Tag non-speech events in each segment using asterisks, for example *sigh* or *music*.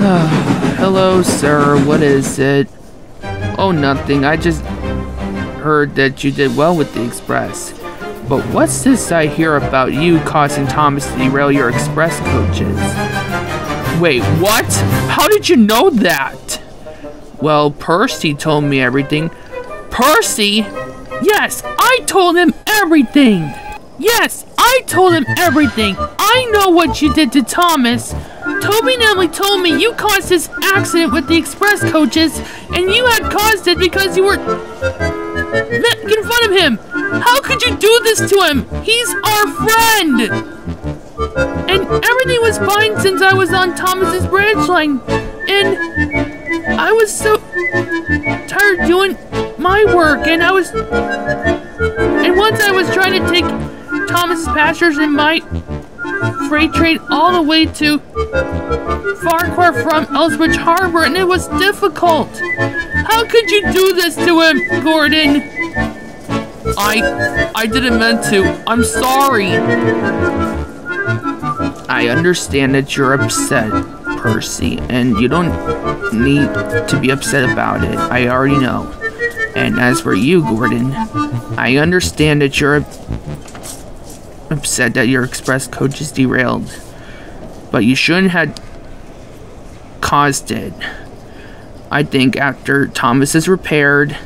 *sighs* Hello, sir. What is it? Oh, nothing. I just heard that you did well with the Express. But what's this I hear about you causing Thomas to derail your Express coaches? Wait, what? How did you know that? Well, Percy told me everything. Percy? Yes, I told him everything! Yes, I told him everything! I know what you did to Thomas! Toby and told me you caused this accident with the express coaches, and you had caused it because you were making fun of him! How could you do this to him? He's our friend! And everything was fine since I was on Thomas's branch line, and I was so tired doing my work, and I was. And once I was trying to take Thomas's pastures and my freight train all the way to Farquhar from Elsbridge Harbor, and it was difficult. How could you do this to him, Gordon? I. I didn't mean to. I'm sorry. I understand that you're upset, Percy, and you don't need to be upset about it. I already know. And as for you, Gordon, I understand that you're upset that your express coach is derailed. But you shouldn't have caused it. I think after Thomas is repaired,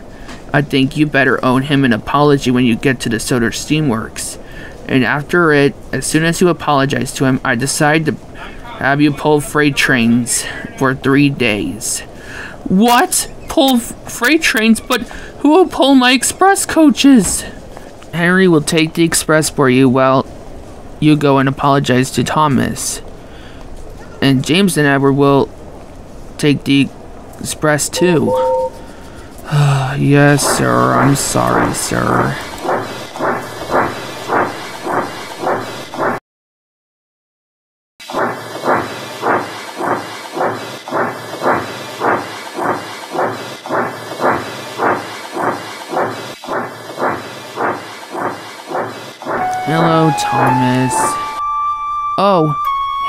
I think you better own him an apology when you get to the Sodor Steamworks. And after it, as soon as you apologize to him, I decide to have you pull freight trains for three days. What? Pull freight trains? But who will pull my express coaches? Henry will take the express for you while you go and apologize to Thomas. And James and Edward will take the express too. *sighs* yes, sir. I'm sorry, sir. Hello, Thomas. Oh,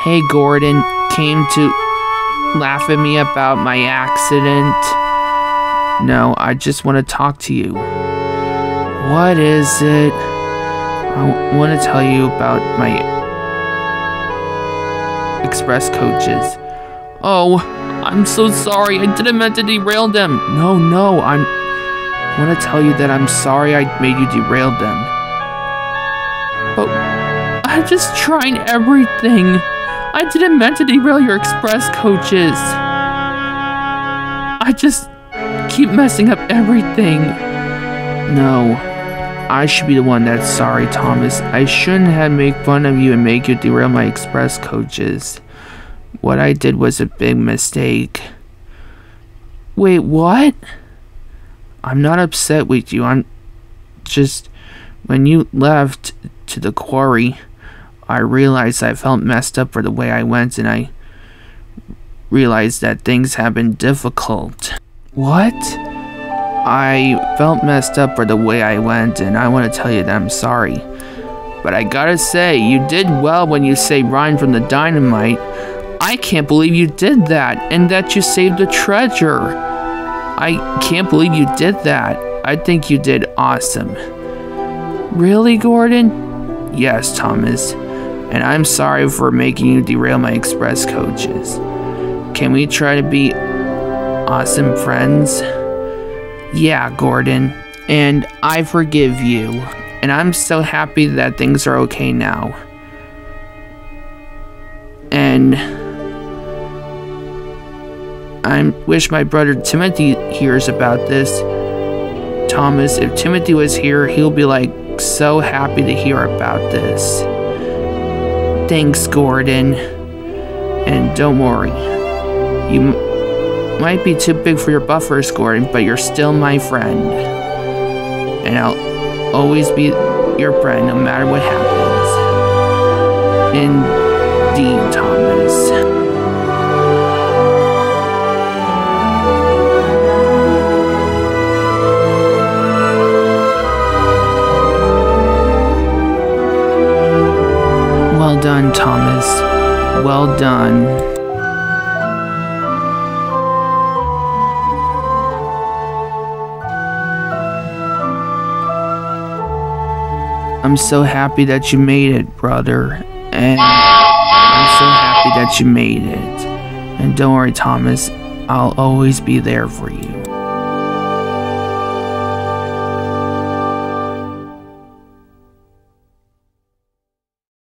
hey, Gordon. Came to laugh at me about my accident. No, I just want to talk to you. What is it? I want to tell you about my express coaches. Oh, I'm so sorry. I didn't mean to derail them. No, no, I'm. I want to tell you that I'm sorry I made you derail them. But I'm just trying everything. I didn't mean to derail your express coaches. I just keep messing up everything. No, I should be the one that's sorry, Thomas. I shouldn't have made fun of you and make you derail my express coaches. What I did was a big mistake. Wait, what? I'm not upset with you. I'm just when you left to the quarry, I realized I felt messed up for the way I went and I realized that things have been difficult. What? I felt messed up for the way I went and I want to tell you that I'm sorry. But I gotta say, you did well when you saved Ryan from the dynamite. I can't believe you did that and that you saved the treasure. I can't believe you did that. I think you did awesome. Really, Gordon? Yes, Thomas. And I'm sorry for making you derail my express coaches. Can we try to be awesome friends? Yeah, Gordon. And I forgive you. And I'm so happy that things are okay now. And I wish my brother Timothy hears about this. Thomas, if Timothy was here, he'll be like so happy to hear about this. Thanks, Gordon. And don't worry. You might be too big for your buffers, Gordon, but you're still my friend. And I'll always be your friend no matter what happens. Indeed, Thomas. done, Thomas. Well done. I'm so happy that you made it, brother. And I'm so happy that you made it. And don't worry, Thomas, I'll always be there for you.